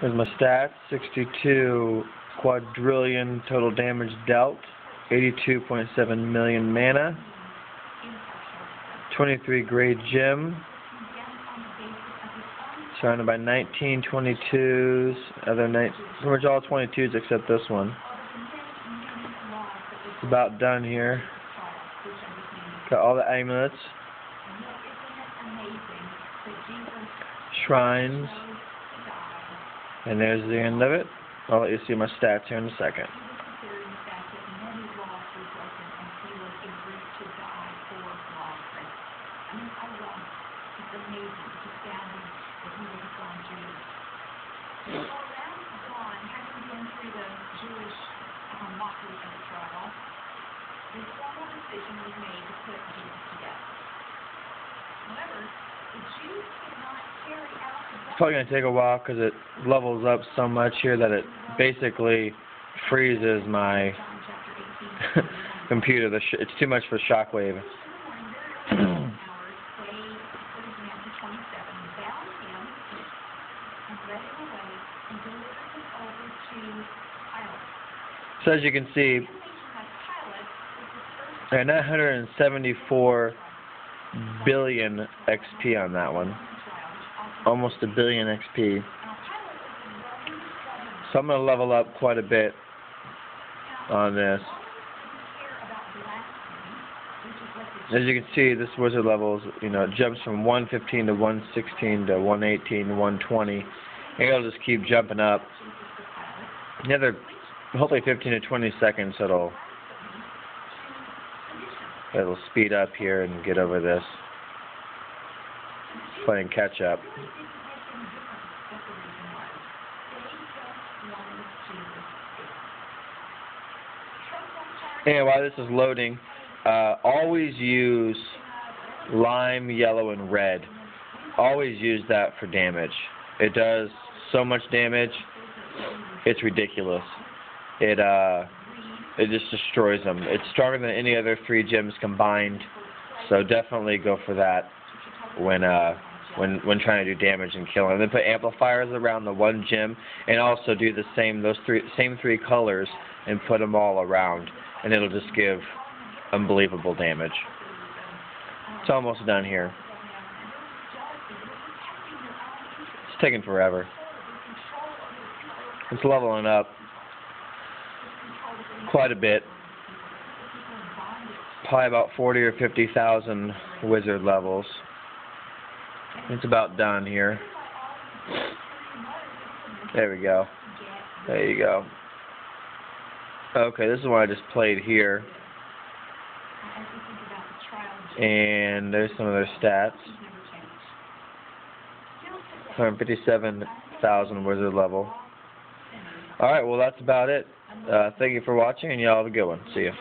Here's my stats. 62 quadrillion total damage dealt. 82.7 million mana. 23 grade gem. Surrounded by 19 22s. Other night, pretty much all 22s except this one. It's about done here. Got all the amulets. Shrines. And there's the end of it. I'll let you see my stats here in a second. the formal decision was made to put probably going to take a while because it levels up so much here that it basically freezes my John chapter 18. computer. Sh- it's too much for shockwave. hours, they, for example, 27, bound him and led him away and delivered him over to Pilate. So as you can see, Information that Pilate was the first I got 974 billion XP on that one. Almost a billion XP. So I'm going to level up quite a bit on this. As you can see, this wizard levels, you know, jumps from 115 to 116 to 118 to 120. And it'll just keep jumping up. Another, hopefully 15 to 20 seconds, it'll, it'll speed up here and get over this. Playing catch up. And while this is loading, uh, always use lime, yellow, and red. Always use that for damage. It does so much damage. It's ridiculous. It uh, it just destroys them. It's stronger than any other three gems combined. So definitely go for that when uh when when trying to do damage and kill And then put amplifiers around the one gem, and also do the same those three same three colors and put them all around, and it'll just give unbelievable damage. It's almost done here. It's taking forever. It's leveling up quite a bit. Probably about 40 or 50,000 wizard levels. It's about done here. There we go. There you go. Okay, this is what I just played here. And there's some of their stats. 157,000 wizard level. Alright, well that's about it. Uh, thank you for watching and y'all have a good one. See ya.